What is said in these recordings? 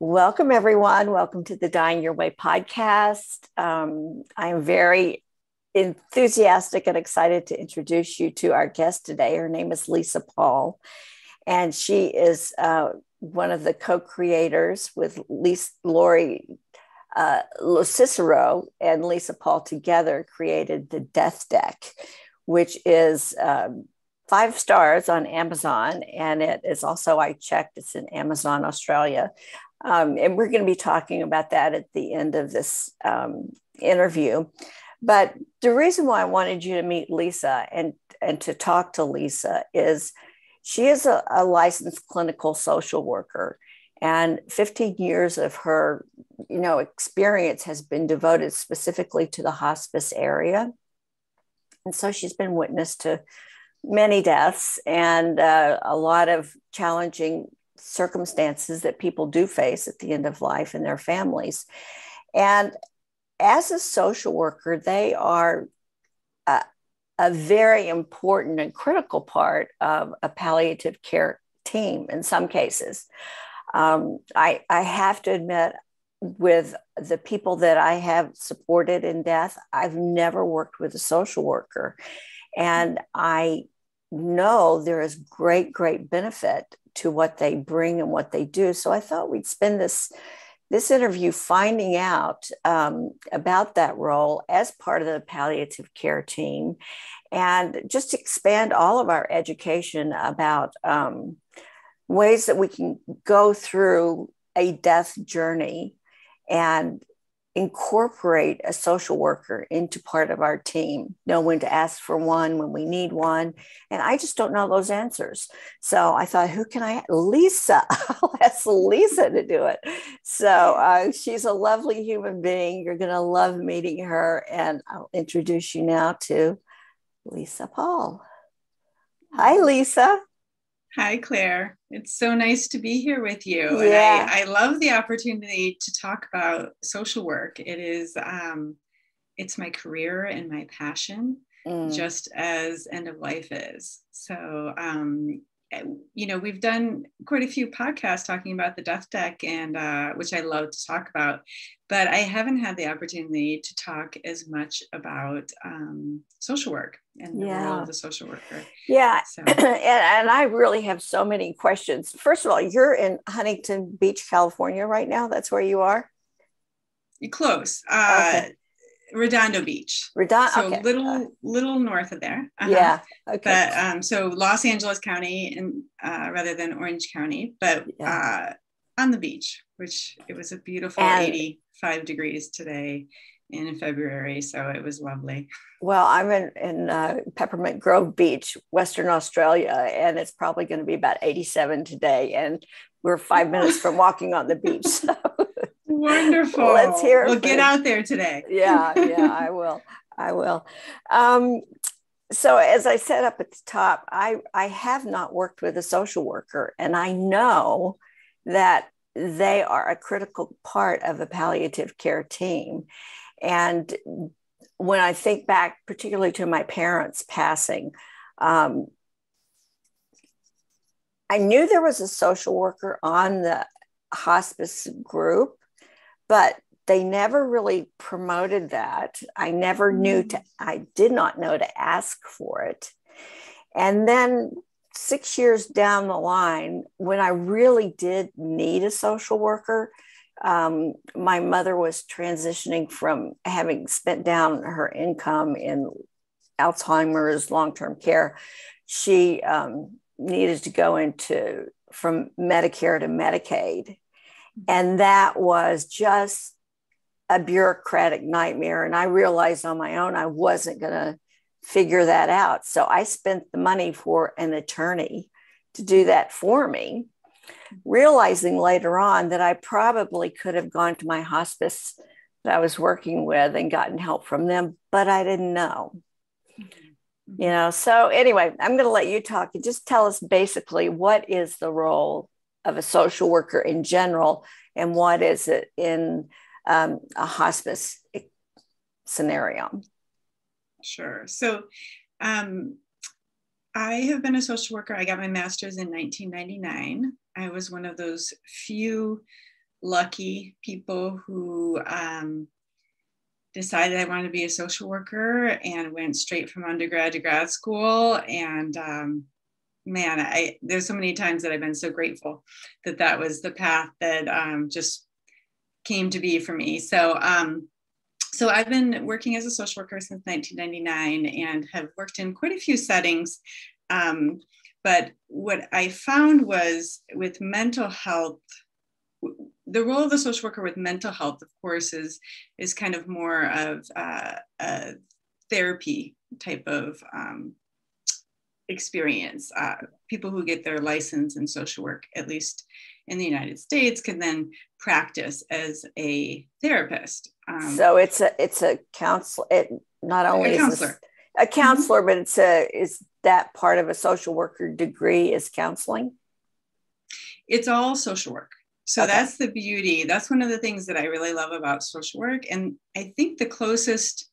Welcome, everyone. Welcome to the Dying Your Way podcast. Um, I'm very enthusiastic and excited to introduce you to our guest today. Her name is Lisa Pahl, and she is uh, one of the co creators with Lisa, Lori uh, Cicero and Lisa Pahl together created the Death Deck, which is um, five stars on Amazon. And it is also, I checked, it's in Amazon Australia. Um, and we're going to be talking about that at the end of this um, interview. But the reason why I wanted you to meet Lisa and, and to talk to Lisa is she is a, a licensed clinical social worker. And 15 years of her, you know, experience has been devoted specifically to the hospice area. And so she's been witness to many deaths and uh, a lot of challenging circumstances that people do face at the end of life and their families. And as a social worker, they are a, a very important and critical part of a palliative care team in some cases. Um, I, I have to admit, with the people that I have supported in death, I've never worked with a social worker. And I know there is great, great benefit to what they bring and what they do. So I thought we'd spend this this interview finding out um, about that role as part of the palliative care team and just expand all of our education about um, ways that we can go through a death journey and incorporate a social worker into part of our team, know when to ask for one when we need one. And I just don't know those answers. So I thought, who can I? Lisa. I'll ask Lisa to do it. So uh, she's a lovely human being. You're going to love meeting her. And I'll introduce you now to Lisa Pahl. Hi, Lisa. Hi, Claire. It's so nice to be here with you. Yeah. And I, I love the opportunity to talk about social work. It is, um, it's my career and my passion, mm. just as end of life is. So, um, you know, we've done quite a few podcasts talking about the death deck, and uh, which I love to talk about, but I haven't had the opportunity to talk as much about um, social work and the yeah. role of the social worker. Yeah, so. and, and I really have so many questions. First of all, you're in Huntington Beach, California, right now. That's where you are. You're close. Uh, okay. Redondo Beach. Redondo, so okay. little little north of there. Uh-huh. Yeah. Okay. But um, so Los Angeles County and uh, rather than Orange County, but yeah. uh, on the beach, which it was a beautiful and, 85 degrees today in February, so it was lovely. Well, I'm in, in uh, Peppermint Grove Beach, Western Australia, and it's probably going to be about 87 today, and we're five minutes from walking on the beach. So. Wonderful. Let's hear. We'll get out there today. yeah, yeah, I will. I will. Um, so as I said up at the top, I I have not worked with a social worker, and I know that they are a critical part of the palliative care team. And when I think back, particularly to my parents passing, um, I knew there was a social worker on the hospice group, but they never really promoted that. I never knew to, mm. I did not know to ask for it. And then six years down the line, when I really did need a social worker, um, my mother was transitioning from having spent down her income in Alzheimer's long term care. She um, needed to go into from Medicare to Medicaid. And that was just a bureaucratic nightmare. And I realized on my own I wasn't going to figure that out. So I spent the money for an attorney to do that for me, realizing later on that I probably could have gone to my hospice that I was working with and gotten help from them, but I didn't know. Mm-hmm. You know, so anyway, I'm going to let you talk and just tell us basically what is the role of a social worker in general and what is it in um, a hospice scenario? Sure. So um, I have been a social worker. I got my master's in 1999. I was one of those few lucky people who um, decided I wanted to be a social worker and went straight from undergrad to grad school. And um, man, I there's so many times that I've been so grateful that that was the path that um, just came to be for me. So um, so I've been working as a social worker since 1999 and have worked in quite a few settings. Um, but what I found was with mental health, the role of the social worker with mental health, of course, is is kind of more of uh, a therapy type of um, experience. Uh, people who get their license in social work, at least in the United States, can then practice as a therapist. Um, so it's a it's a counselor. It not only a counselor, a, a counselor, mm-hmm. but it's a is that part of a social worker degree is counseling. It's all social work. So okay. that's the beauty. That's one of the things that I really love about social work, and I think the closest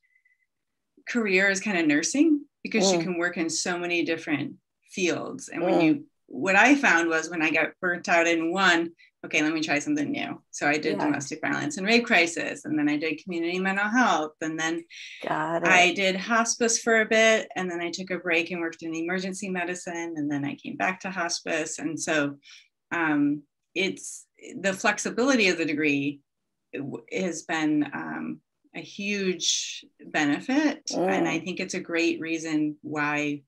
career is kind of nursing because mm. you can work in so many different fields. And when mm. you what I found was when I got burnt out in one, okay, let me try something new. So I did yeah. domestic violence and rape crisis, and then I did community mental health, and then I did hospice for a bit, and then I took a break and worked in emergency medicine, and then I came back to hospice. And so um, it's the flexibility of the degree has been um, a huge benefit, mm. and I mm. think it's a great reason why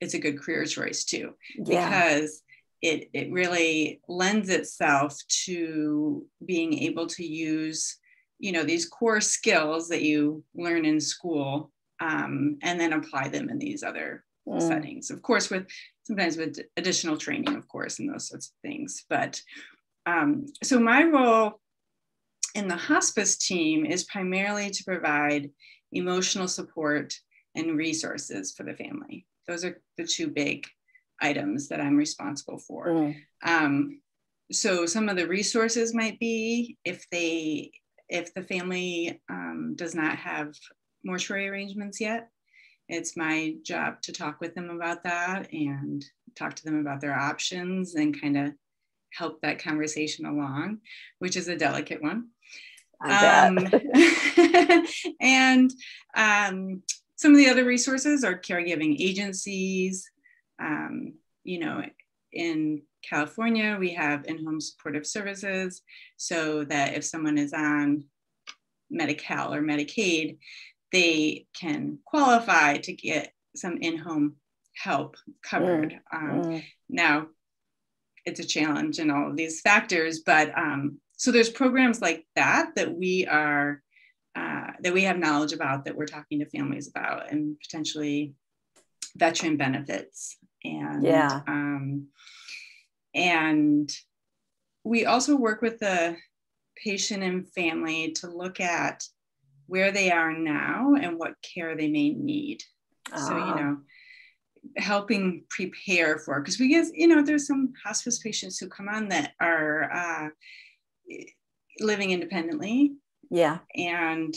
it's a good career choice too, yeah. because it, it really lends itself to being able to use you know these core skills that you learn in school um, and then apply them in these other mm. settings of course with sometimes with additional training of course and those sorts of things but um, so my role in the hospice team is primarily to provide emotional support and resources for the family those are the two big items that I'm responsible for. Mm. Um, so some of the resources might be if they if the family um, does not have mortuary arrangements yet, it's my job to talk with them about that and talk to them about their options and kind of help that conversation along, which is a delicate one. Um, and um, some of the other resources are caregiving agencies, um, you know, in California, we have in-home supportive services so that if someone is on Medi-Cal or Medicaid, they can qualify to get some in-home help covered. Mm. Um, mm. Now, it's a challenge in all of these factors, but um, so there's programs like that that we are uh, that we have knowledge about that we're talking to families about, and potentially veteran benefits and yeah um, and we also work with the patient and family to look at where they are now and what care they may need so you ah. know helping prepare for because we get you know there's some hospice patients who come on that are uh, living independently yeah and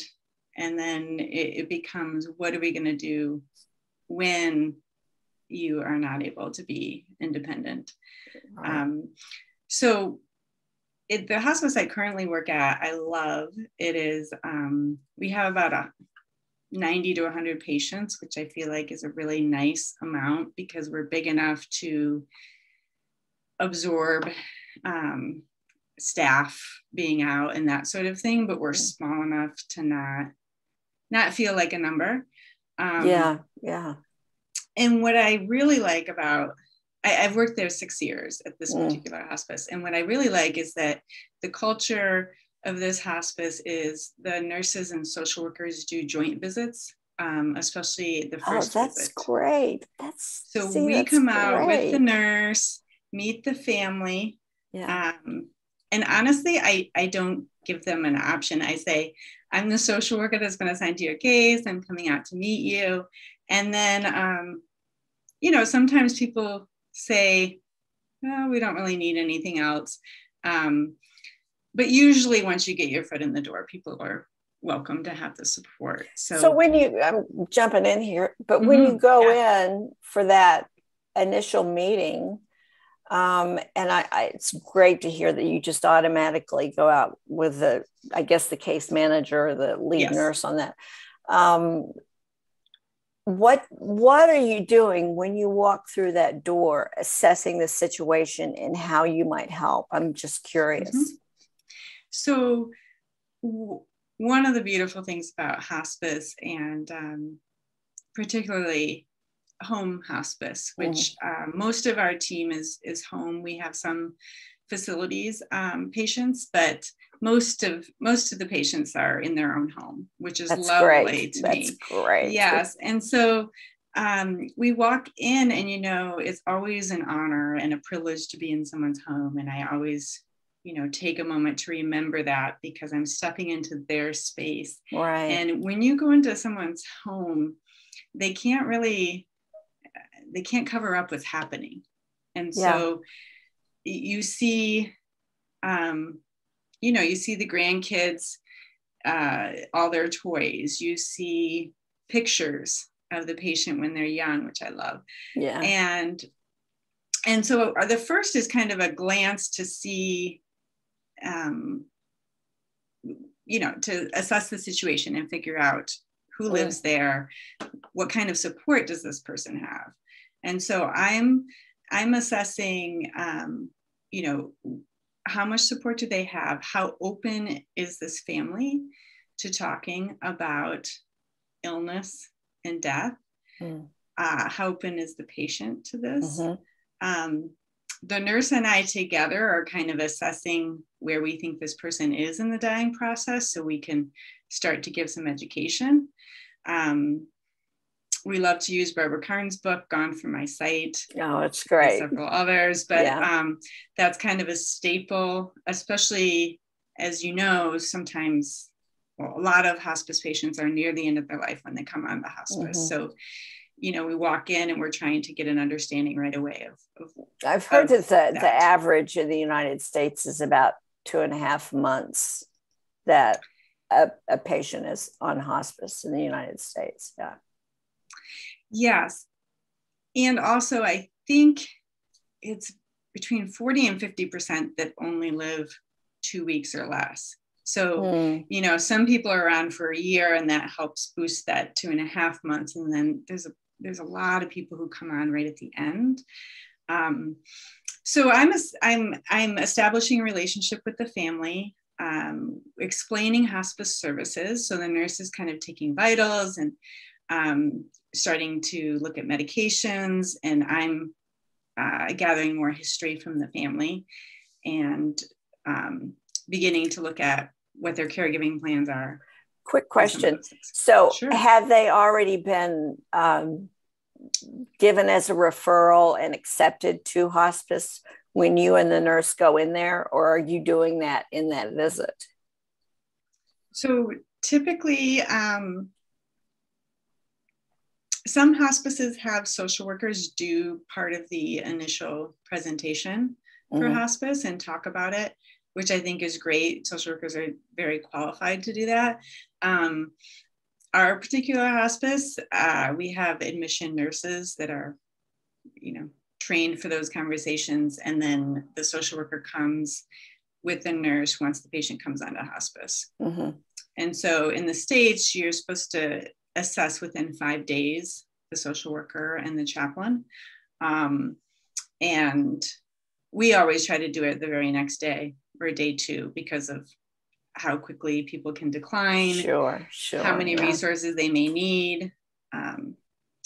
and then it, it becomes what are we going to do when you are not able to be independent. Um, so it, the hospice I currently work at, I love. It is, um, we have about a 90 to 100 patients, which I feel like is a really nice amount because we're big enough to absorb um, staff being out and that sort of thing, but we're small enough to not not feel like a number. Um, yeah, yeah and what I really like about I, have worked there six years at this mm. particular hospice, and what I really like is that the culture of this hospice is the nurses and social workers do joint visits, um, especially the oh, first. Oh, that's visit. great. That's so see, we that's come out with the nurse, meet the family. Yeah. Um, and honestly, I I don't give them an option. I say, I'm the social worker that's going to sign to your case. I'm coming out to meet you. And then um, you know, sometimes people say, oh, we don't really need anything else. Um, but usually, once you get your foot in the door, people are welcome to have the support. So, so when you, I'm jumping in here, but when mm-hmm, you go yeah. in for that initial meeting, Um, and I, I, it's great to hear that you just automatically go out with the, I guess, the case manager, the lead yes. nurse on that. Um, what what are you doing when you walk through that door, assessing the situation and how you might help? I'm just curious. Mm-hmm. So, w- one of the beautiful things about hospice and um, particularly home hospice, which mm. uh, most of our team is is home. We have some facilities um, patients, but most of most of the patients are in their own home, which is That's lovely great. to That's me. great. Yes, and so um, we walk in, and you know, it's always an honor and a privilege to be in someone's home, and I always you know take a moment to remember that because i'm stepping into their space right and when you go into someone's home they can't really they can't cover up what's happening. And yeah. so you see um, you know you see the grandkids uh, all their toys. You see pictures of the patient when they're young which i love. Yeah. And and so the first is kind of a glance to see um, you know to assess the situation and figure out who lives there what kind of support does this person have and so i'm i'm assessing um, you know how much support do they have how open is this family to talking about illness and death mm. uh, how open is the patient to this mm-hmm. um, the nurse and i together are kind of assessing where we think this person is in the dying process so we can start to give some education um, we love to use Barbara Karnes' book, Gone from My Sight. Oh, it's great. Several others, but yeah. um, that's kind of a staple, especially as you know, sometimes well, a lot of hospice patients are near the end of their life when they come on the hospice. Mm-hmm. So, you know, we walk in and we're trying to get an understanding right away of. of I've heard of that the, that. the average in the United States is about two and a half months that a, a patient is on hospice in the United States. Yeah. Yes. And also, I think it's between 40 and 50% that only live two weeks or less. So, mm. you know, some people are around for a year and that helps boost that two and a half months. And then there's a there's a lot of people who come on right at the end. Um, so I'm a, I'm I'm establishing a relationship with the family, um, explaining hospice services. So the nurse is kind of taking vitals and um, starting to look at medications, and I'm uh, gathering more history from the family and um, beginning to look at what their caregiving plans are. Quick question. So, sure. have they already been um, given as a referral and accepted to hospice when you and the nurse go in there, or are you doing that in that visit? So, typically, um, some hospices have social workers do part of the initial presentation for mm-hmm. hospice and talk about it, which I think is great. Social workers are very qualified to do that. Um, our particular hospice, uh, we have admission nurses that are, you know, trained for those conversations, and then the social worker comes with the nurse once the patient comes onto hospice. Mm-hmm. And so in the States, you're supposed to assess within five days the social worker and the chaplain. Um, and we always try to do it the very next day or day two because of how quickly people can decline, sure, sure, how many yeah. resources they may need. Um,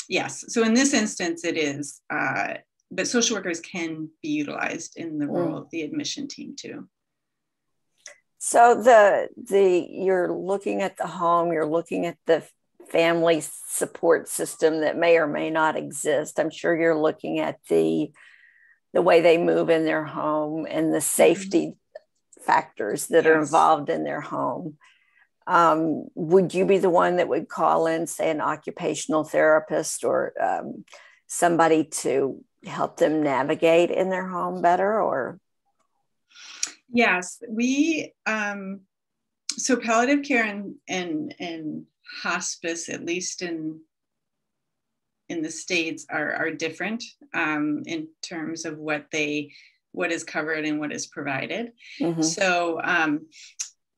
yes, so in this instance, it is, uh, but social workers can be utilized in the role mm. of the admission team too. So the the you're looking at the home, you're looking at the family support system that may or may not exist. I'm sure you're looking at the the way they move in their home and the safety mm-hmm. factors that yes. are involved in their home. Um, would you be the one that would call in, say, an occupational therapist or um, somebody to help them navigate in their home better? Or yes, we um, so palliative care and and and hospice, at least in in the states are are different um, in terms of what they what is covered and what is provided. Mm-hmm. So um,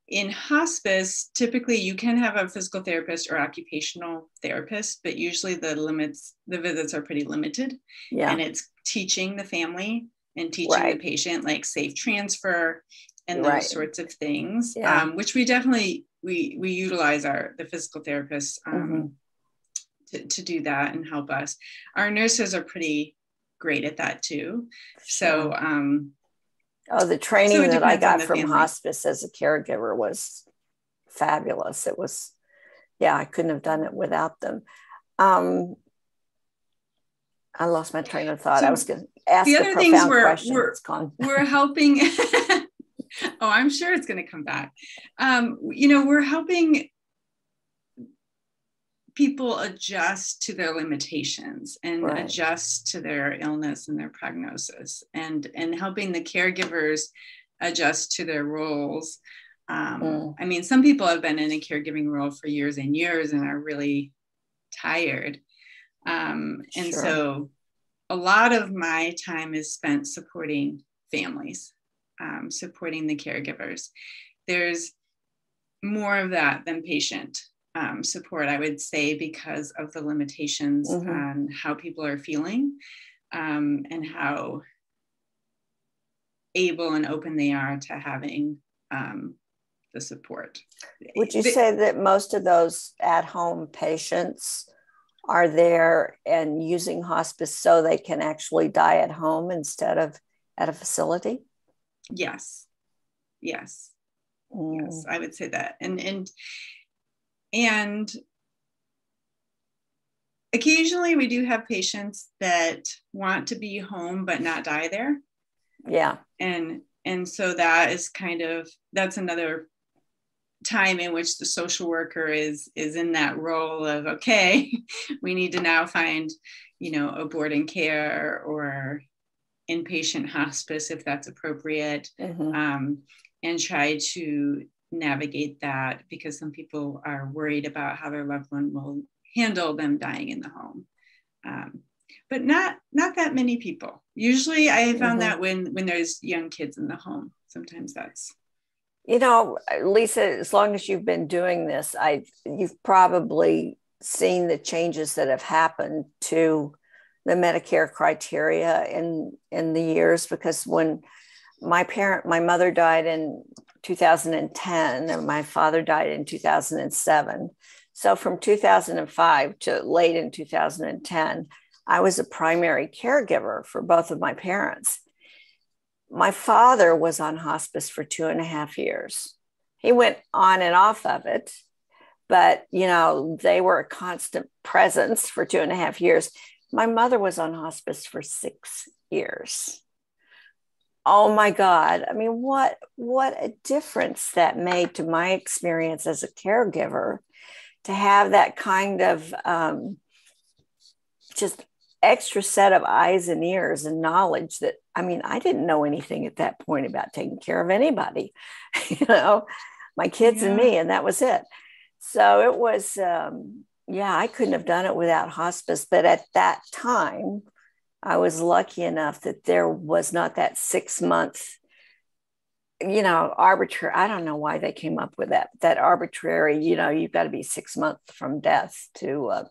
in hospice, typically you can have a physical therapist or occupational therapist, but usually the limits, the visits are pretty limited. Yeah. And it's teaching the family and teaching right. the patient like safe transfer and those right. sorts of things, yeah. um, which we definitely we we utilize our the physical therapists um, mm-hmm. to, to do that and help us. Our nurses are pretty great at that too. So um, Oh, the training so that I got from family. hospice as a caregiver was fabulous. It was, yeah, I couldn't have done it without them. Um, I lost my train of thought. So I was going to ask the other things we're, question. We're, we're helping. oh, I'm sure it's going to come back. Um, you know, we're helping people adjust to their limitations and right. adjust to their illness and their prognosis and and helping the caregivers adjust to their roles um, mm. i mean some people have been in a caregiving role for years and years and are really tired um, and sure. so a lot of my time is spent supporting families um, supporting the caregivers there's more of that than patient um, support, I would say, because of the limitations mm-hmm. on how people are feeling um, and how able and open they are to having um, the support. Would you say that most of those at home patients are there and using hospice so they can actually die at home instead of at a facility? Yes. Yes. Mm. Yes, I would say that. And and and occasionally we do have patients that want to be home but not die there. Yeah. And and so that is kind of that's another time in which the social worker is is in that role of okay we need to now find you know a boarding care or inpatient hospice if that's appropriate mm-hmm. um, and try to navigate that because some people are worried about how their loved one will handle them dying in the home. Um, but not not that many people. Usually, I found mm-hmm. that when when there's young kids in the home, sometimes that's. You know, Lisa, as long as you've been doing this, I you've probably seen the changes that have happened to the Medicare criteria in in the years because when my parent my mother died in 2010 and my father died in 2007 so from 2005 to late in 2010 i was a primary caregiver for both of my parents. My father was on hospice for two and a half years. He went on and off of it but you know they were a constant presence for two and a half years my mother was on hospice for six years. Oh my god. I mean what what a difference that made to my experience as a caregiver to have that kind of um, just extra set of eyes and ears and knowledge that i mean i didn't know anything at that point about taking care of anybody you know? My kids yeah. and me and that was it. So it was um, yeah i couldn't have done it without hospice but at that time I was lucky enough that there was not that six month, you know, arbitrary. I don't know why they came up with that, that arbitrary, you know, you've got to be six months from death to uh,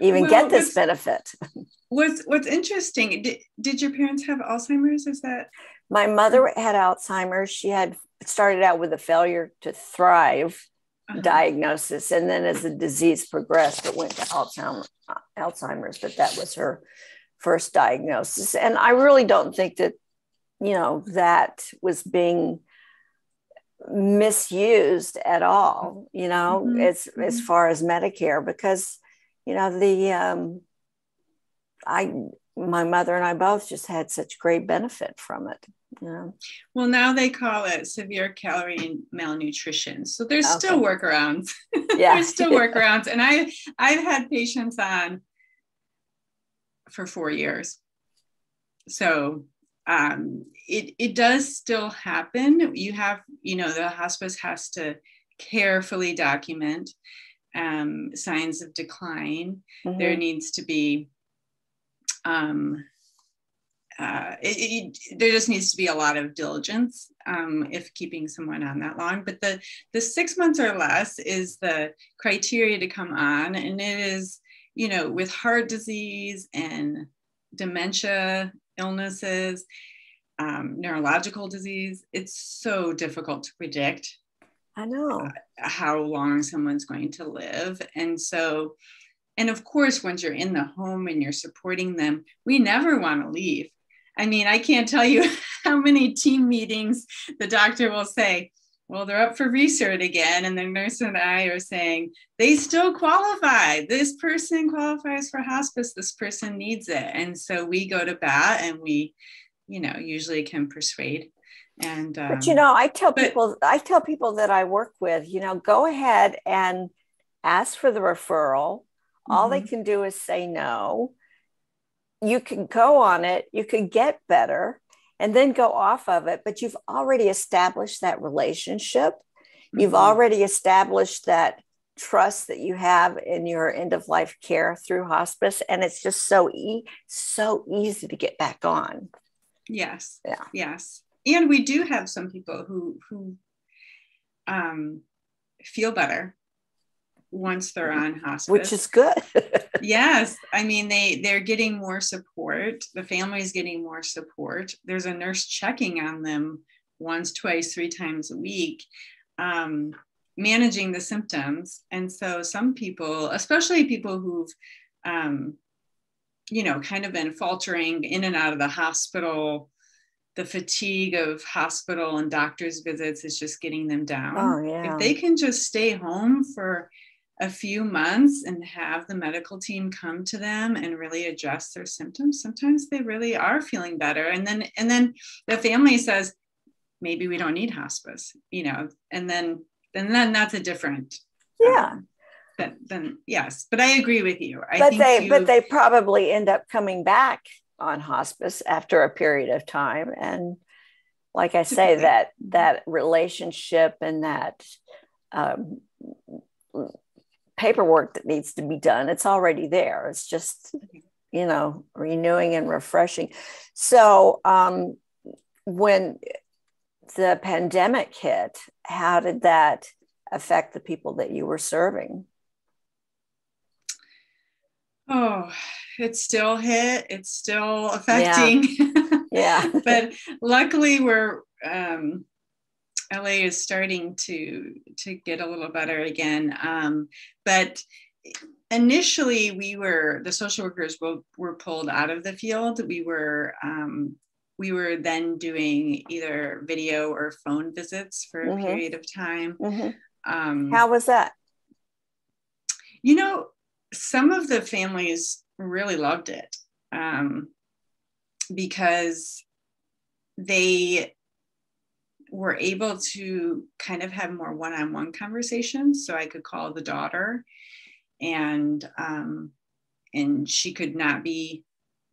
even well, get this benefit. What's, what's interesting, did, did your parents have Alzheimer's? Is that? My mother had Alzheimer's. She had started out with a failure to thrive uh-huh. diagnosis. And then as the disease progressed, it went to Alzheimer's, but that was her first diagnosis. And I really don't think that, you know, that was being misused at all, you know, mm-hmm. as, as mm-hmm. far as Medicare, because, you know, the, um, I, my mother and I both just had such great benefit from it. Yeah. Well, now they call it severe calorie malnutrition. So there's okay. still workarounds. Yeah. there's still workarounds. And I I've had patients on for four years. So um, it, it does still happen. You have, you know, the hospice has to carefully document um, signs of decline. Mm-hmm. There needs to be um, uh, it, it, there just needs to be a lot of diligence um, if keeping someone on that long. But the the six months or less is the criteria to come on, and it is you know with heart disease and dementia illnesses, um, neurological disease. It's so difficult to predict. I know uh, how long someone's going to live, and so. And of course, once you're in the home and you're supporting them, we never want to leave I mean, I can't tell you how many team meetings the doctor will say, well, they're up for recert again. And the nurse and I are saying, they still qualify. This person qualifies for hospice. This person needs it. And so we go to bat and we, you know, usually can persuade. And, um, but you know, I tell but, people, I tell people that I work with, you know, go ahead and ask for the referral. All mm-hmm. they can do is say no you can go on it, you can get better and then go off of it, but you've already established that relationship. Mm-hmm. You've already established that trust that you have in your end of life care through hospice and it's just so e- so easy to get back on. Yes. Yeah. Yes. And we do have some people who who um feel better once they're on hospice which is good. Yes i mean they they're getting more support. The family is getting more support. There's a nurse checking on them once twice three times a week um, managing the symptoms. And so some people especially people who've um, you know kind of been faltering in and out of the hospital the fatigue of hospital and doctor's visits is just getting them down. Oh, yeah. If they can just stay home for a few months and have the medical team come to them and really address their symptoms sometimes they really are feeling better. And then and then the family says maybe we don't need hospice you know and then and then that's a different yeah. um, then, then yes but i agree with you. I but they but they probably end up coming back on hospice after a period of time. And like i say that that relationship and that um, paperwork that needs to be done. It's already there. It's just, you know, renewing and refreshing. So, um, when the pandemic hit, how did that affect the people that you were serving? Oh, it still hit. It's still affecting. Yeah. yeah. but luckily, we're um, LA is starting to to get a little better again. Um, but initially, we were the social workers were, were pulled out of the field. We were um, we were then doing either video or phone visits for a mm-hmm. period of time. Mm-hmm. Um, How was that? You know, some of the families really loved it um, because they were able to kind of have more one-on-one conversations so i could call the daughter and um, and she could not be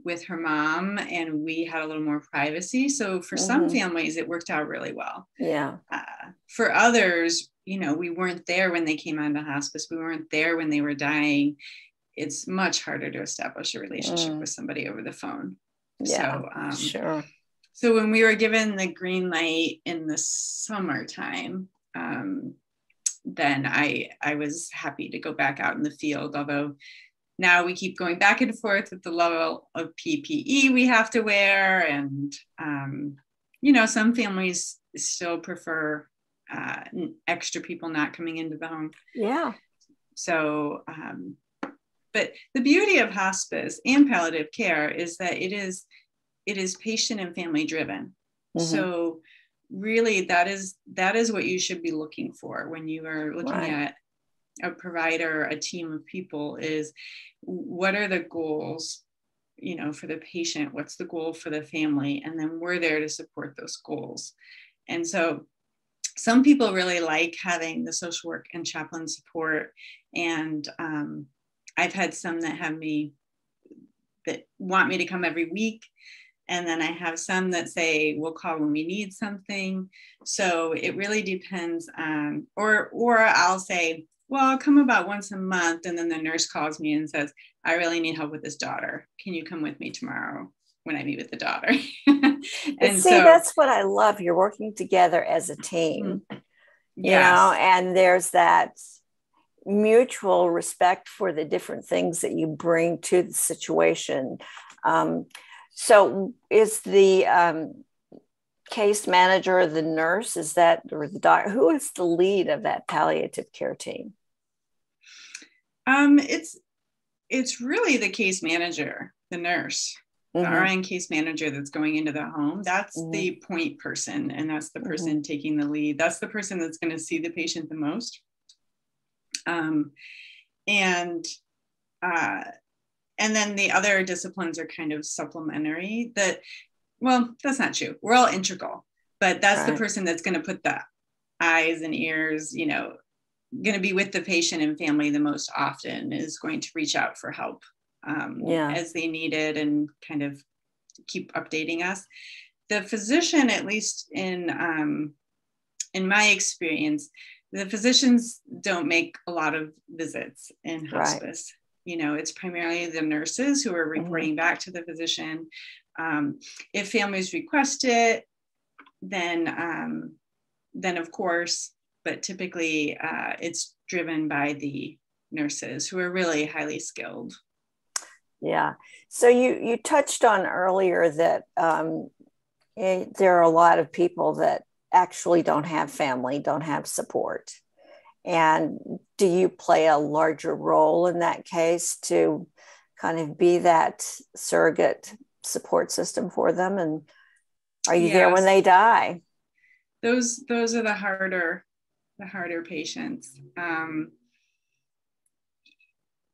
with her mom and we had a little more privacy. So for mm-hmm. some families it worked out really well. Yeah. Uh, for others you know we weren't there when they came onto hospice. We weren't there when they were dying. It's much harder to establish a relationship mm. with somebody over the phone. Yeah so, um, sure so when we were given the green light in the summertime, um, then I I was happy to go back out in the field. Although now we keep going back and forth with the level of PPE we have to wear, and um, you know some families still prefer uh, extra people not coming into the home. Yeah. So, um, but the beauty of hospice and palliative care is that it is it is patient and family driven. Mm-hmm. So really that is that is what you should be looking for when you are looking right. at a provider, a team of people is what are the goals you know for the patient what's the goal for the family and then we're there to support those goals and so some people really like having the social work and chaplain support and um, i've had some that have me that want me to come every week and then I have some that say we'll call when we need something. So it really depends on, or or I'll say well, I'll come about once a month. And then the nurse calls me and says, I really need help with this daughter. Can you come with me tomorrow when I meet with the daughter? and see, so, that's what I love. You're working together as a team, mm-hmm. you yes. know, and there's that mutual respect for the different things that you bring to the situation. Um, so is the um, case manager the nurse? Is that or the doctor? Who is the lead of that palliative care team? Um, it's it's really the case manager, the nurse, mm-hmm. the RN case manager that's going into the home. That's mm-hmm. the point person, and that's the person mm-hmm. taking the lead. That's the person that's going to see the patient the most. Um, and uh, and then the other disciplines are kind of supplementary. That well, that's not true. We're all integral, but that's right. the person that's going to put the eyes and ears, you know, going to be with the patient and family the most often is going to reach out for help um, yeah. as they need it and kind of keep updating us. The physician, at least in um, in my experience, the physicians don't make a lot of visits in hospice. You know, it's primarily the nurses who are mm-hmm. reporting mm-hmm. back to the physician. Um, if families request it, then um, then of course but typically uh, it's driven by the nurses who are really highly skilled. Yeah. So you you touched on earlier that um, it, there are a lot of people that actually don't have family, don't have support. And do you play a larger role in that case to kind of be that surrogate support system for them? And are you yes. there when they die? Those those are the harder the harder patients. Um,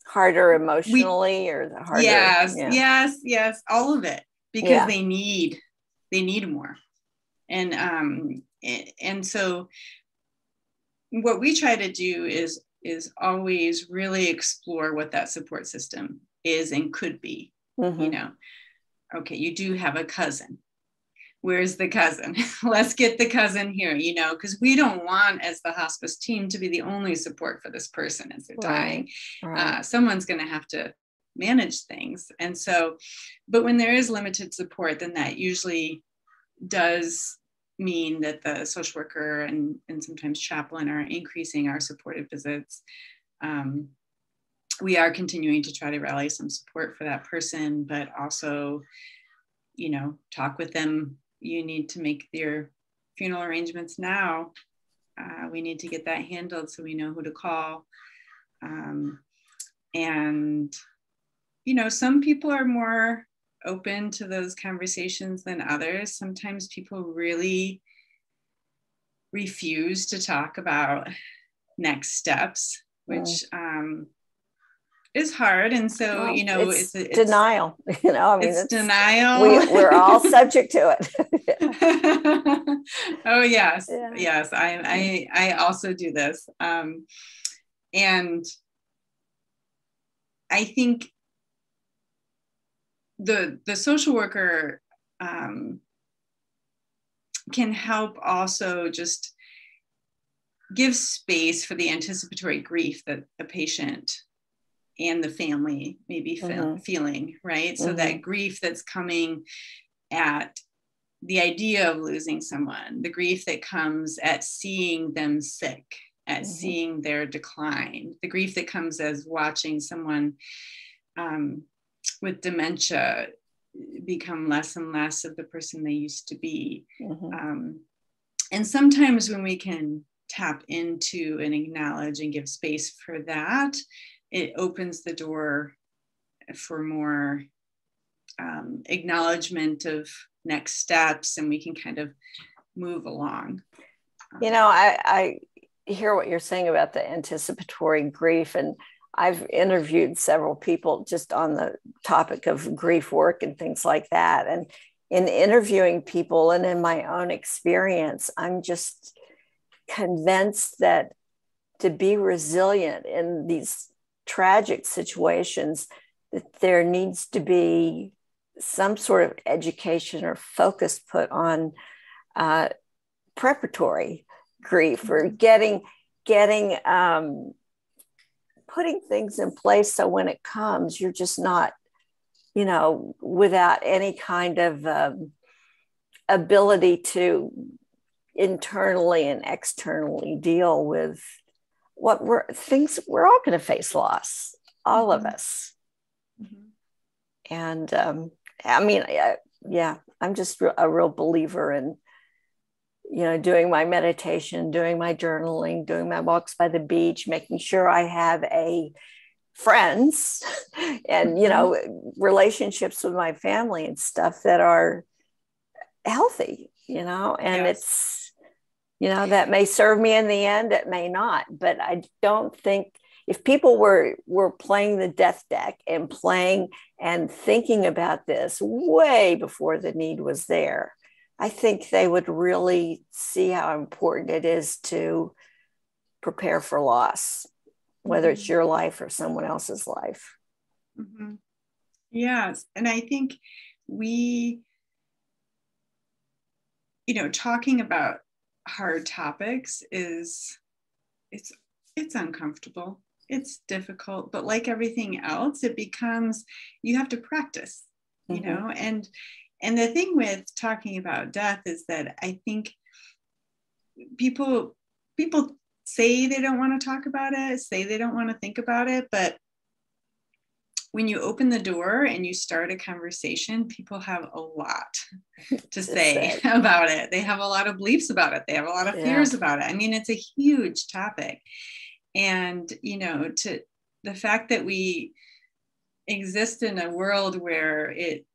harder emotionally we, or the harder yes yeah. yes yes all of it because yeah. they need they need more and um and so what we try to do is is always really explore what that support system is and could be mm-hmm. you know okay you do have a cousin where's the cousin? Let's get the cousin here, you know, because we don't want, as the hospice team, to be the only support for this person as they're dying. Right. Uh, someone's going to have to manage things. And so, but when there is limited support, then that usually does mean that the social worker and, and sometimes chaplain are increasing our supportive visits. Um, we are continuing to try to rally some support for that person, but also, you know, talk with them you need to make your funeral arrangements now. Uh, we need to get that handled so we know who to call. Um, and, you know, some people are more open to those conversations than others. Sometimes people really refuse to talk about next steps, which um, is hard. And so well, you know it's, it's, it's, denial you know i mean it's, it's denial. we, we're all subject to it. Oh yes. Yeah. yes. I, I i also do this. Um and i think the the social worker um can help also just give space for the anticipatory grief that the patient and the family maybe feel, mm-hmm. feeling, right? Mm-hmm. So that mm-hmm. grief that's coming at the idea of losing someone, the grief that comes at seeing them sick, at mm-hmm. seeing their decline, the grief that comes as watching someone um, with dementia become less and less of the person they used to be. Mm-hmm. Um, and sometimes when we can tap into and acknowledge and give space for that, it opens the door for more um, acknowledgement of next steps and we can kind of move along you know I, I hear what you're saying about the anticipatory grief and i've interviewed several people just on the topic of grief work and things like that. And in interviewing people and in my own experience i'm just convinced that to be resilient in these tragic situations that there needs to be some sort of education or focus put on uh, preparatory grief or getting getting um, putting things in place so when it comes, you're just not, you know, without any kind of um, ability to internally and externally deal with what we're things we're all going to face loss all mm-hmm. of us mm-hmm. and um, i mean yeah i'm just a real believer in you know doing my meditation doing my journaling doing my walks by the beach making sure i have a friends and you know mm-hmm. relationships with my family and stuff that are healthy you know and yes. it's you know that may serve me in the end it may not but i don't think if people were were playing the death deck and playing and thinking about this way before the need was there i think they would really see how important it is to prepare for loss whether it's mm-hmm. your life or someone else's life mm-hmm. yes and i think we you know talking about hard topics is it's it's uncomfortable it's difficult but like everything else it becomes you have to practice you mm-hmm. know and and the thing with talking about death is that i think people people say they don't want to talk about it say they don't want to think about it but when you open the door and you start a conversation, people have a lot to say about it. They have a lot of beliefs about it. They have a lot of yeah. fears about it. I mean, it's a huge topic. And, you know, to the fact that we exist in a world where it,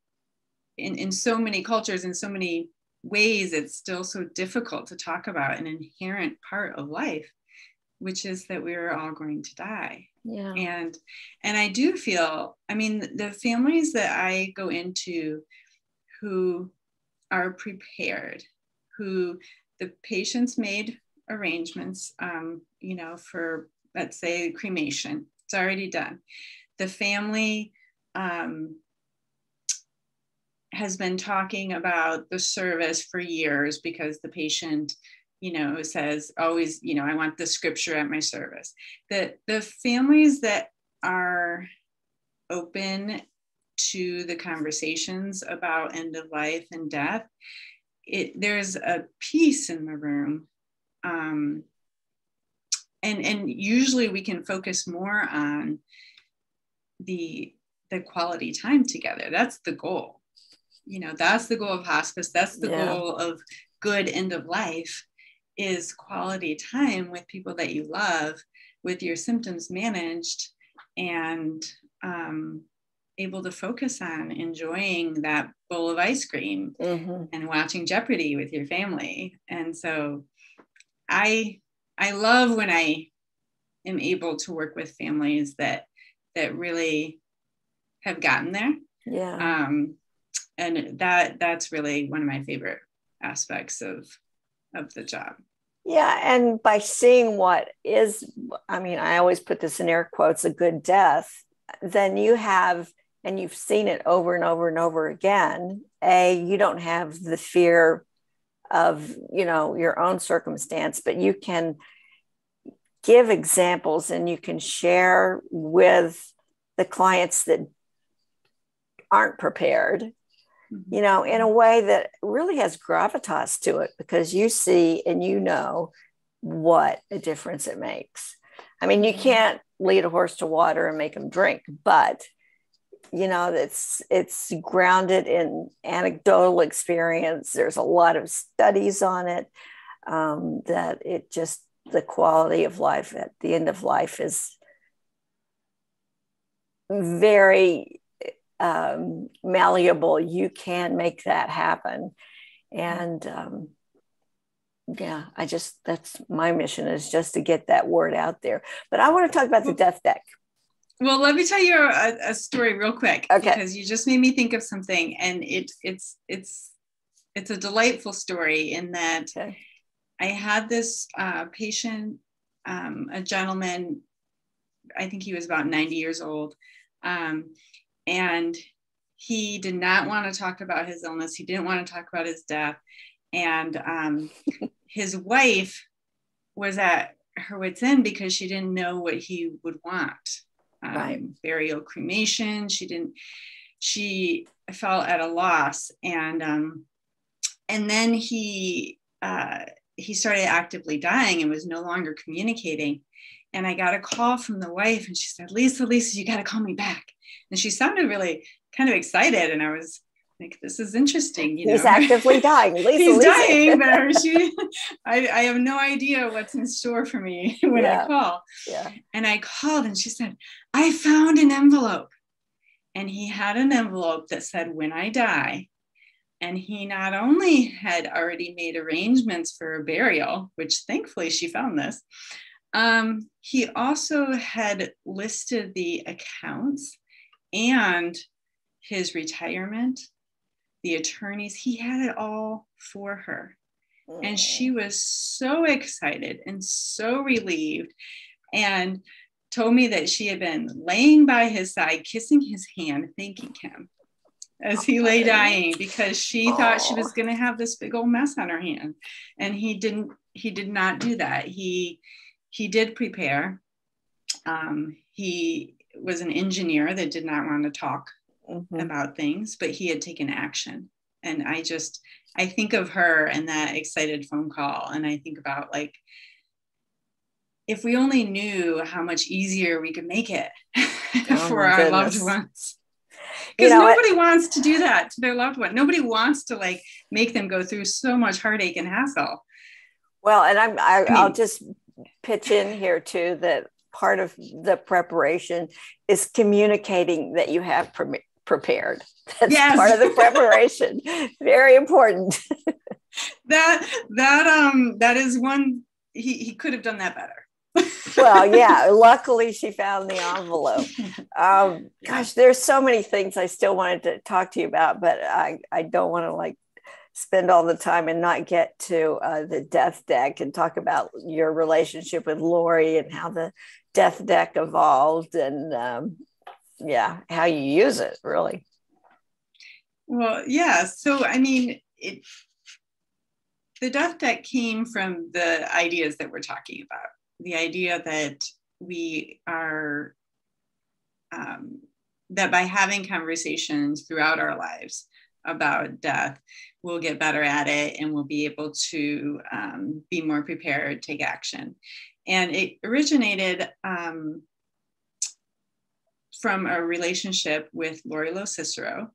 in, in so many cultures, in so many ways, it's still so difficult to talk about an inherent part of life, which is that we're all going to die. Yeah. And and i do feel i mean the families that i go into who are prepared who the patients made arrangements um, you know for let's say cremation it's already done. The family um, has been talking about the service for years because the patient you know, says always, you know, I want the scripture at my service. that the families that are open to the conversations about end of life and death, it there's a peace in the room. Um, and and usually we can focus more on the the quality time together. That's the goal. You know, that's the goal of hospice. That's the yeah. goal of good end of life is quality time with people that you love, with your symptoms managed, and um, able to focus on enjoying that bowl of ice cream mm-hmm. and watching Jeopardy with your family. And so, I I love when I am able to work with families that that really have gotten there. Yeah. Um, and that that's really one of my favorite aspects of of the job. Yeah, and by seeing what is, I mean, I always put this in air quotes, a good death, then you have, and you've seen it over and over and over again. A, you don't have the fear of, you know, your own circumstance, but you can give examples and you can share with the clients that aren't prepared you know, in a way that really has gravitas to it because you see and you know what a difference it makes. I mean, you mm-hmm. can't lead a horse to water and make him drink, but you know, it's it's grounded in anecdotal experience. There's a lot of studies on it um, that it just the quality of life at the end of life is very um, malleable, you can make that happen. And um, yeah, I just, that's my mission is just to get that word out there. But I want to talk about the death deck. Well, let me tell you a, a story real quick. Okay. Because you just made me think of something and it, it's, it's, it's a delightful story in that okay. I had this uh, patient, um, a gentleman, I think he was about 90 years old. Um, and he did not want to talk about his illness. He didn't want to talk about his death. And um, his wife was at her wits end because she didn't know what he would want. Um, right. Burial, cremation. She didn't. She felt at a loss, and um, and then he uh, he started actively dying and was no longer communicating. And I got a call from the wife, and she said, "Lisa, Lisa, you got to call me back." And she sounded really kind of excited, and I was like, "This is interesting." You know? He's actively dying. Lisa, He's Lisa. dying, but she, I, I have no idea what's in store for me when yeah. I call. Yeah. And I called, and she said, "I found an envelope." And he had an envelope that said, When I die, and he not only had already made arrangements for a burial, which thankfully she found this, um, he also had listed the accounts and his retirement, the attorneys. He had it all for her. And she was so excited and so relieved. And told me that she had been laying by his side, kissing his hand, thanking him as he lay dying because she Aww. thought she was going to have this big old mess on her hand and he didn't he did not do that he he did prepare. Um, he was an engineer that did not want to talk mm-hmm. about things but he had taken action. And i just i think of her and that excited phone call and i think about like if we only knew how much easier we could make it oh for our goodness. loved ones because you know, nobody it, wants to do that to their loved one. Nobody wants to like make them go through so much heartache and hassle. Well and i'm I, I mean, i'll just pitch in here too that part of the preparation is communicating that you have pre- prepared that's yes. part of the preparation very important that that um that is one he, he could have done that better well, yeah. Luckily, she found the envelope. Um, gosh, there's so many things I still wanted to talk to you about, but I, I don't want to like spend all the time and not get to uh, the death deck and talk about your relationship with Lori and how the death deck evolved and um, yeah, how you use it really. Well, yeah. So, I mean, it, the death deck came from the ideas that we're talking about the idea that we are um, that by having conversations throughout our lives about death we'll get better at it and we'll be able to um, be more prepared take action and it originated um, from a relationship with lori LoCicero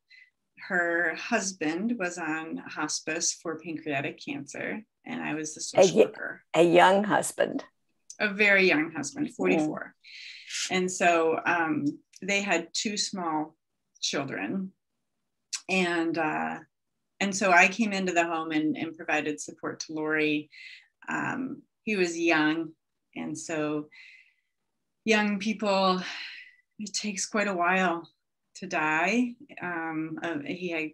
her husband was on hospice for pancreatic cancer and i was the social a, worker a young husband a very young husband, 44. Yeah. And so um, they had two small children. And uh, and so I came into the home and, and provided support to Lori. Um, he was young, and so young people, it takes quite a while to die. Um, uh, he had,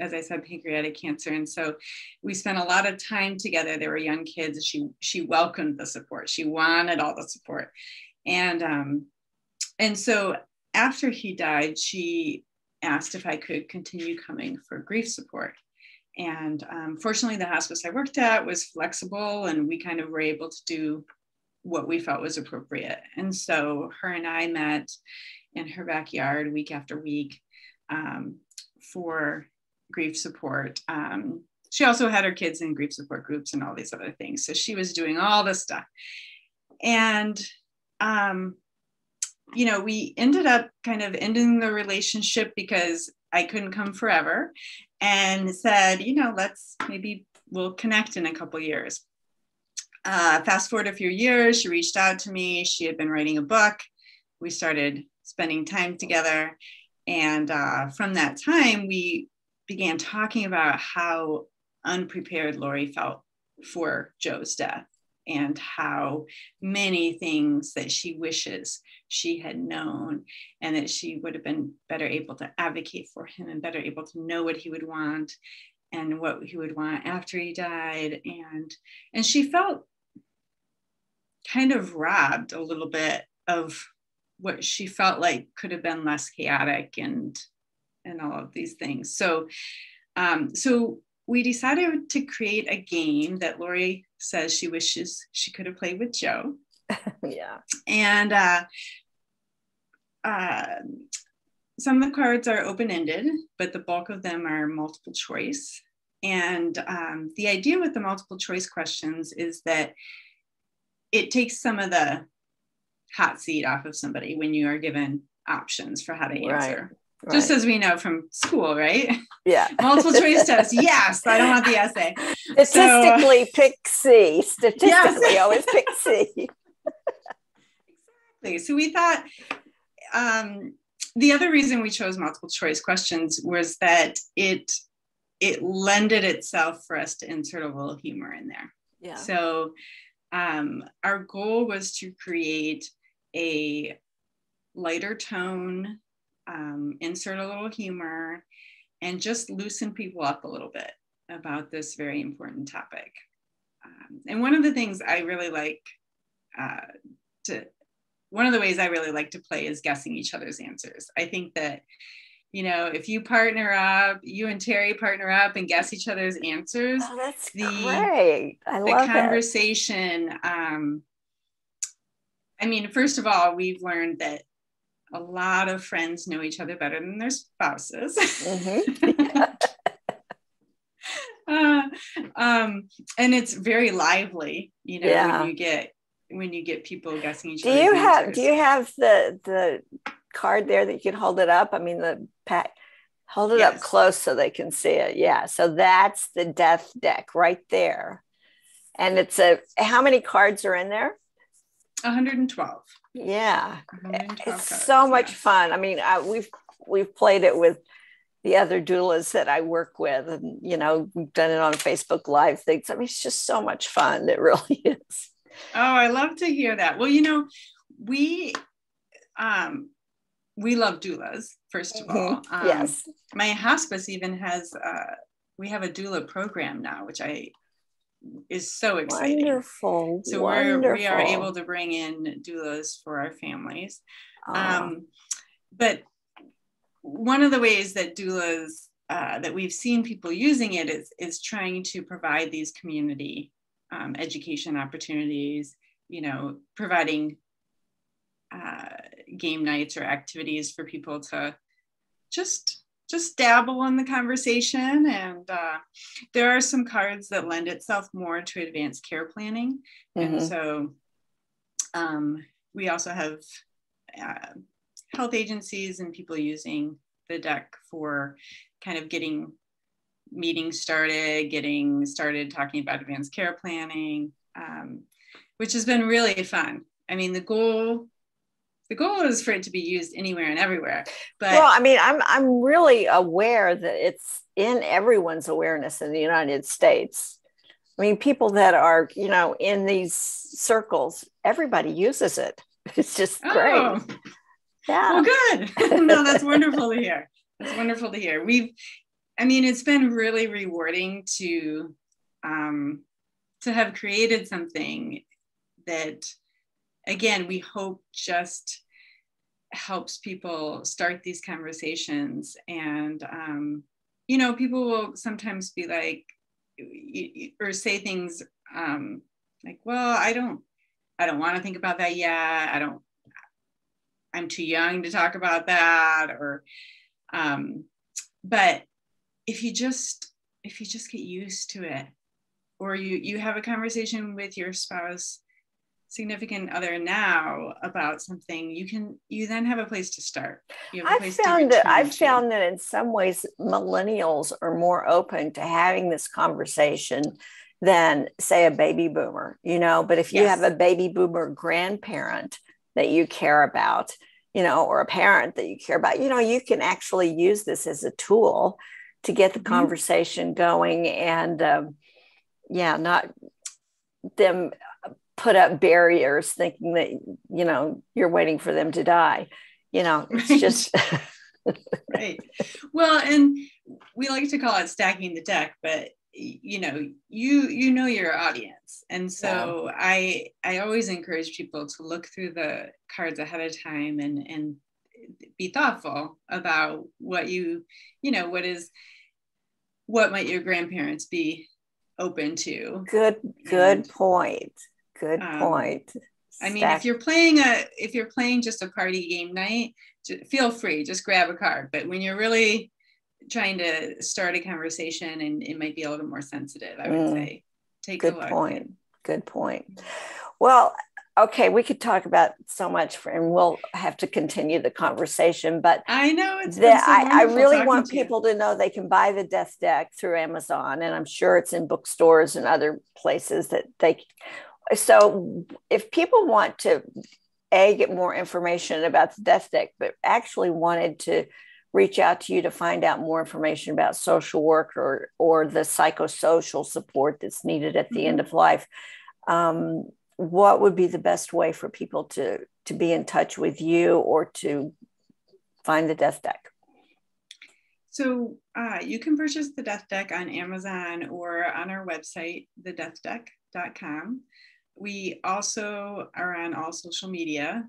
as I said, pancreatic cancer, and so we spent a lot of time together. There were young kids. She she welcomed the support. She wanted all the support, and um, and so after he died, she asked if I could continue coming for grief support. And um, fortunately, the hospice I worked at was flexible, and we kind of were able to do what we felt was appropriate. And so her and I met in her backyard week after week um, for grief support. Um, she also had her kids in grief support groups and all these other things. So she was doing all this stuff. And, um, you know, we ended up kind of ending the relationship because I couldn't come forever and said, you know, let's maybe we'll connect in a couple years. Uh, fast forward a few years, she reached out to me. She had been writing a book. We started spending time together. And uh, from that time, we began talking about how unprepared Lori felt for Joe's death and how many things that she wishes she had known and that she would have been better able to advocate for him and better able to know what he would want and what he would want after he died and and she felt kind of robbed a little bit of what she felt like could have been less chaotic and and all of these things. So um, so we decided to create a game that Lori says she wishes she could have played with Joe. Yeah. And uh, uh, some of the cards are open ended, but the bulk of them are multiple choice. And um, the idea with the multiple choice questions is that it takes some of the hot seat off of somebody when you are given options for how to answer. Right. Right. Just as we know from school, right? Yeah. Multiple choice test. Yes, I don't want the essay. Statistically, so, pick C. Statistically, yes. always pick C. exactly. So we thought um, the other reason we chose multiple choice questions was that it it lended itself for us to insert a little humor in there. Yeah. So um, our goal was to create a lighter tone, um, insert a little humor, and just loosen people up a little bit about this very important topic. Um, and one of the things I really like uh, to one of the ways I really like to play is guessing each other's answers. I think that, you know, if you partner up, you and Terry partner up and guess each other's answers. Oh, that's the, great. I the conversation. Um, I mean, first of all, we've learned that a lot of friends know each other better than their spouses. Mm-hmm. uh, um, and it's very lively, you know, yeah. when you get when you get people guessing each do you have answers. do you have the the card there that you can hold it up i mean the pat hold it yes. up close so they can see it yeah so that's the death deck right there and it's a how many cards are in there 112 yeah 112 it's cards, so much fun i mean I, we've we've played it with the other doulas that I work with, and you know, we've done it on Facebook Live things. I mean, it's just so much fun. It really is. Oh, I love to hear that. Well, you know, we um we love doulas first of mm-hmm. all. Um, yes. My hospice even has uh we have a doula program now, which I is so exciting. Wonderful. So Wonderful. we're we are able to bring in doulas for our families. Um, but one of the ways that doulas uh, that we've seen people using it is is trying to provide these community um, education opportunities, you know, providing uh, game nights or activities for people to just just dabble in the conversation and uh, there are some cards that lend itself more to advanced care planning mm-hmm. and so um, we also have uh, health agencies and people using the deck for kind of getting meetings started, getting started talking about advanced care planning, um, which has been really fun. I mean, the goal the goal is for it to be used anywhere and everywhere. But well, I mean, I'm I'm really aware that it's in everyone's awareness in the United States. I mean, people that are you know in these circles, everybody uses it. It's just great. Oh. Yeah. Well, good. no, that's wonderful to hear. That's wonderful to hear. We've I mean, it's been really rewarding to um, to have created something that, again, we hope just helps people start these conversations. And um, you know, people will sometimes be like, or say things um, like, "Well, I don't, I don't want to think about that yet. I don't." I'm too young to talk about that, or, um, but if you just if you just get used to it or you you have a conversation with your spouse significant other now about something you can you then have a place to start. I found that i've found that in some ways millennials are more open to having this conversation than say a baby boomer you know? But if you yes. have a baby boomer grandparent that you care about you know or a parent that you care about you know you can actually use this as a tool to get the mm-hmm. conversation going and um, yeah not them put up barriers thinking that you know you're waiting for them to die you know it's right. just right well and we like to call it stacking the deck but you know you you know your audience and so yeah. i i always encourage people to look through the cards ahead of time and and be thoughtful about what you you know what is what might your grandparents be open to good good and, point good um, point I mean, if you're playing a if you're playing just a party game night, feel free, just grab a card. But when you're really trying to start a conversation and it might be a little more sensitive, I would mm. say take Good a look. Good point. Good point. Well, okay, we could talk about so much, and we'll have to continue the conversation. But I know it's that so I, I, really want to people you. to know they can buy the Death Deck through Amazon, and I'm sure it's in bookstores and other places that they. So, if people want to a get more information about the Death Deck, but actually wanted to reach out to you to find out more information about social work or or the psychosocial support that's needed at the mm-hmm. end of life. Um, what would be the best way for people to to be in touch with you or to find the death deck so uh, you can purchase the death deck on amazon or on our website thedeathdeck.com we also are on all social media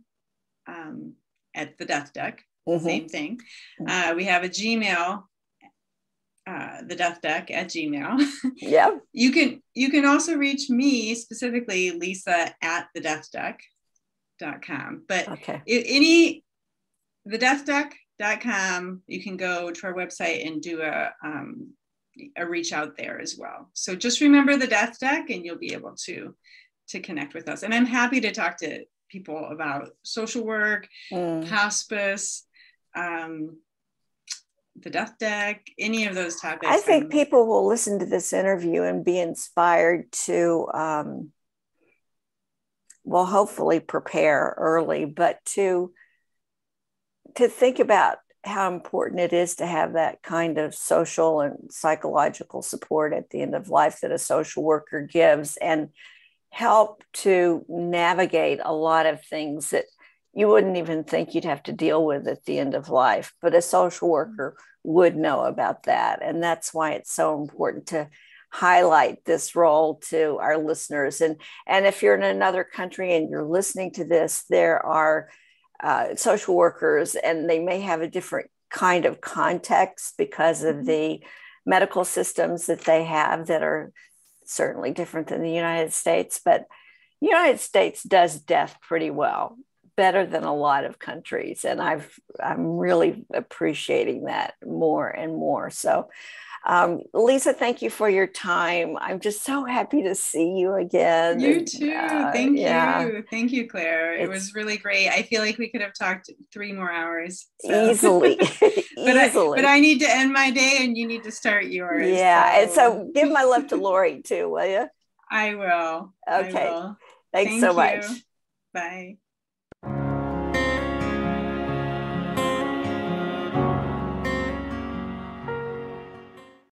um, at the death deck mm-hmm. same thing mm-hmm. uh, we have a gmail uh, the death deck at gmail. Yeah you can you can also reach me specifically lisa at the death deck.com but okay. any the death deck.com you can go to our website and do a um, a reach out there as well. So just remember the death deck and you'll be able to to connect with us. And i'm happy to talk to people about social work mm. hospice um, the death deck, any of those topics. I think people will listen to this interview and be inspired to, um, well, hopefully prepare early, but to to think about how important it is to have that kind of social and psychological support at the end of life that a social worker gives and help to navigate a lot of things that you wouldn't even think you'd have to deal with at the end of life. But a social worker would know about that. And that's why it's so important to highlight this role to our listeners. And, and if you're in another country and you're listening to this, there are uh, social workers, and they may have a different kind of context because of mm-hmm. the medical systems that they have that are certainly different than the United States. But the United States does death pretty well better than a lot of countries and i've i'm really appreciating that more and more so um, lisa thank you for your time i'm just so happy to see you again you and, too uh, thank yeah. you thank you claire it's, it was really great i feel like we could have talked three more hours so. easily but, easily. I, but i need to end my day and you need to start yours yeah so. and so give my love to lori too will you i will okay I will. thanks Thank so you. much bye